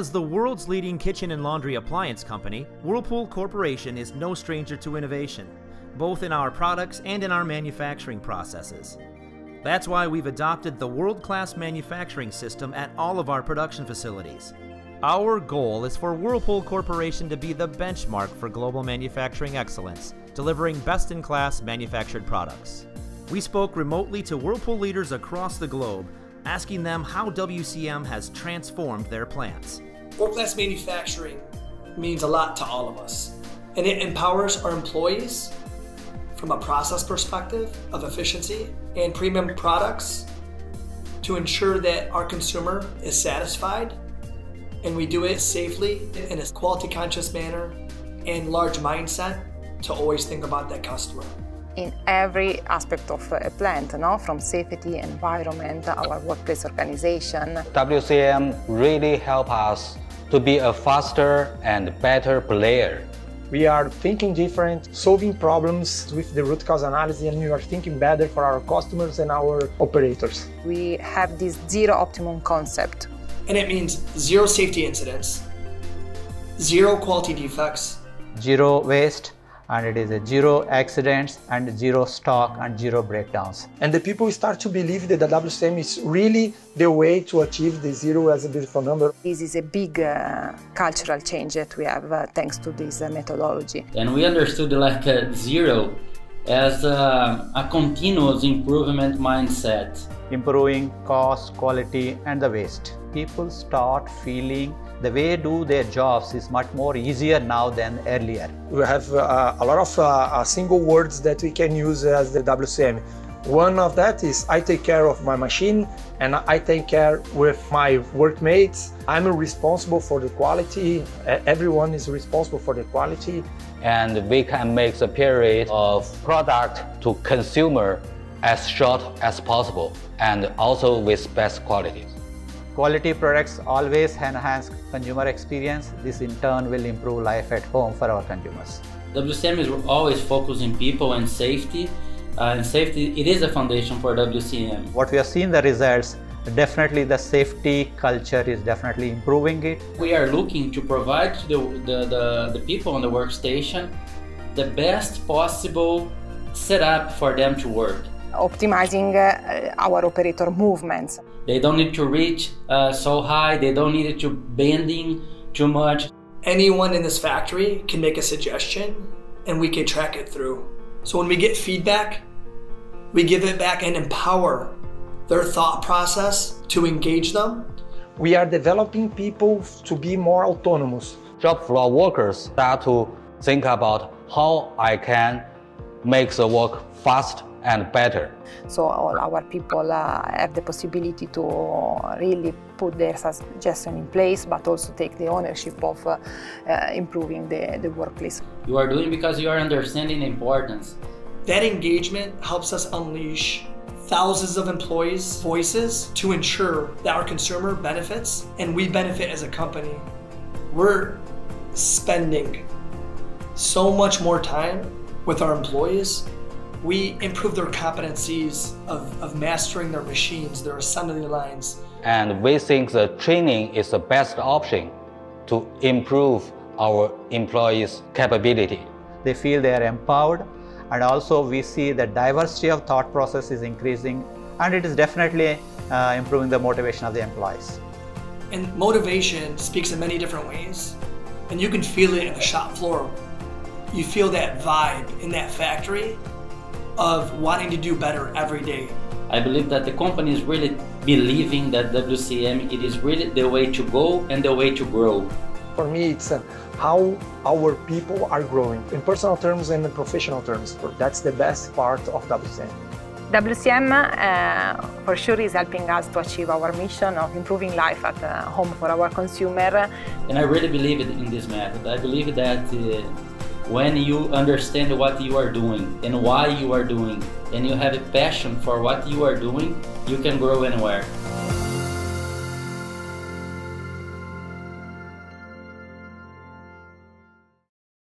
As the world's leading kitchen and laundry appliance company, Whirlpool Corporation is no stranger to innovation, both in our products and in our manufacturing processes. That's why we've adopted the world class manufacturing system at all of our production facilities. Our goal is for Whirlpool Corporation to be the benchmark for global manufacturing excellence, delivering best in class manufactured products. We spoke remotely to Whirlpool leaders across the globe, asking them how WCM has transformed their plants. World class manufacturing means a lot to all of us, and it empowers our employees from a process perspective of efficiency and premium products to ensure that our consumer is satisfied and we do it safely in a quality conscious manner and large mindset to always think about that customer. In every aspect of a plant, no? from safety, environment, our workplace organization. WCM really help us to be a faster and better player we are thinking different, solving problems with the root cause analysis, and we are thinking better for our customers and our operators. We have this zero optimum concept. And it means zero safety incidents, zero quality defects, zero waste, and it is a zero accidents and zero stock and zero breakdowns. And the people start to believe that the WCM is really the way to achieve the zero as a beautiful number. This is a big uh, cultural change that we have uh, thanks to this uh, methodology. And we understood like zero as a, a continuous improvement mindset. Improving cost, quality and the waste. People start feeling the way do their jobs is much more easier now than earlier. We have uh, a lot of uh, uh single words that we can use as the WCM. One of that is I take care of my machine and I take care with my workmates. I'm responsible for the quality. Everyone is responsible for the quality. And we can make the period of product to consumer as short as possible and also with best quality. Quality products always enhance consumer experience. This in turn will improve life at home for our consumers. WCM is always focusing people and safety. Uh, and safety, it is a foundation for WCM. What we have seen the results, definitely the safety culture is definitely improving it. We are looking to provide to the, the, the, the people on the workstation the best possible setup for them to work optimizing uh, our operator movements. They don't need to reach uh, so high, they don't need to bending too much. Anyone in this factory can make a suggestion and we can track it through. So when we get feedback, we give it back and empower their thought process to engage them. We are developing people to be more autonomous. Shop floor workers start to think about how I can make the work fast and better. So all our people uh, have the possibility to really put their suggestion in place, but also take the ownership of uh, uh, improving the, the workplace. You are doing because you are understanding the importance. That engagement helps us unleash thousands of employees' voices to ensure that our consumer benefits and we benefit as a company. We're spending so much more time with our employees we improve their competencies of, of mastering their machines, their assembly lines. And we think the training is the best option to improve our employees' capability. They feel they are empowered and also we see the diversity of thought process is increasing and it is definitely uh, improving the motivation of the employees. And motivation speaks in many different ways and you can feel it in the shop floor. You feel that vibe in that factory of wanting to do better every day. I believe that the company is really believing that WCM it is really the way to go and the way to grow. For me, it's uh, how our people are growing in personal terms and in professional terms. That's the best part of WCM. WCM uh, for sure is helping us to achieve our mission of improving life at uh, home for our consumer. And I really believe in this method. I believe that uh, when you understand what you are doing and why you are doing and you have a passion for what you are doing, you can grow anywhere.